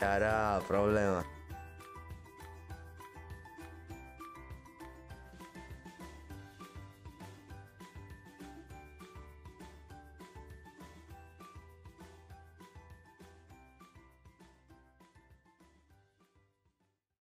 Hará problema.